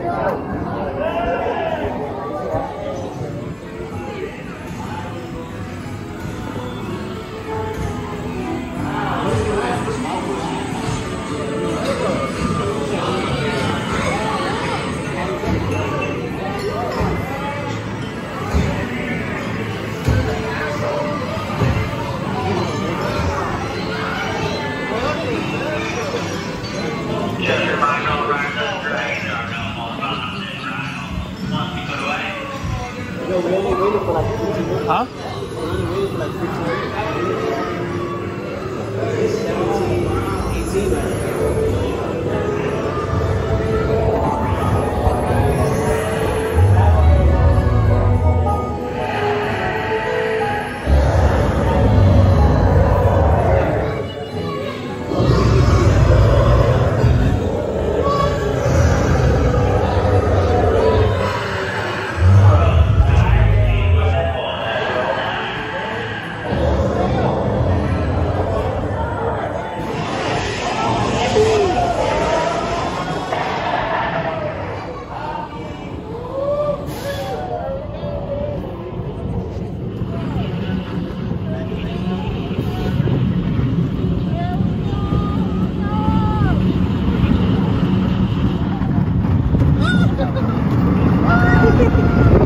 Brasil! हाँ you.